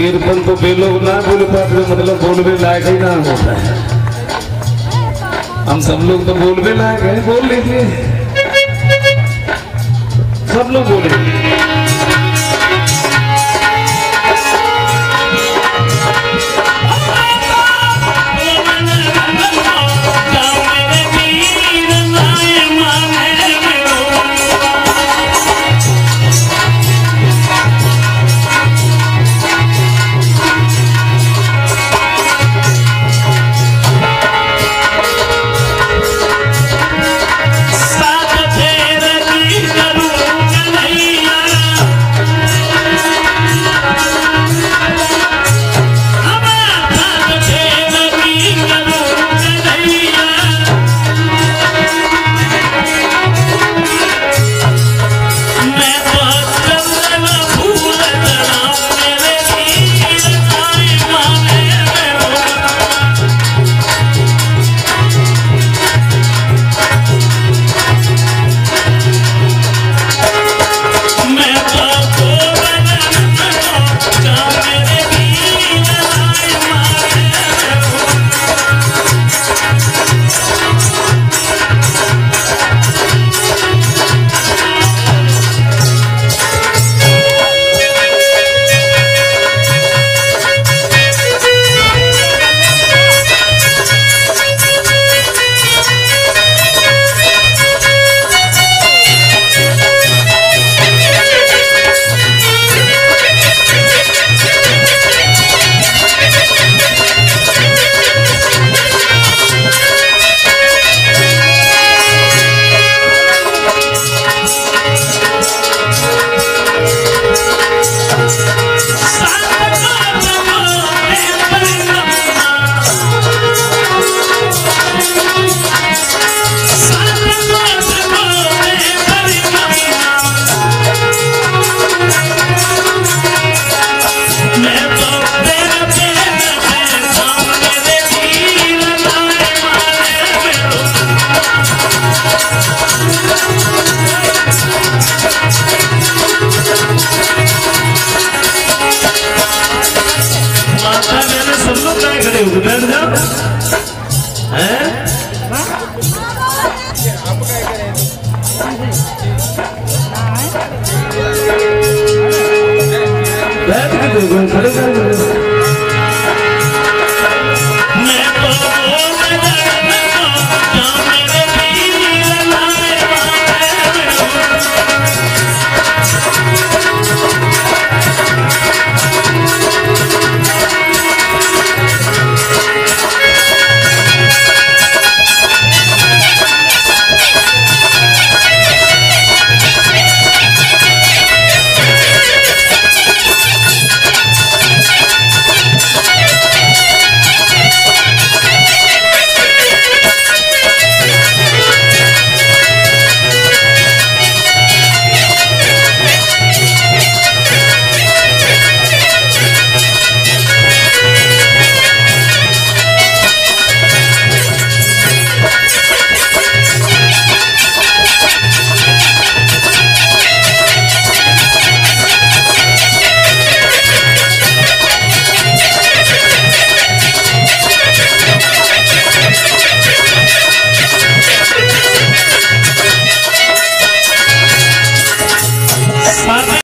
कीर्तन तो वे लोग ना बोल पाते मतलब बोलने लायक ही ना होता है। हम सब लोग तो बोलने लायक है, बोल लीजिए। सब लोग बोले बैठ के देखो खड़े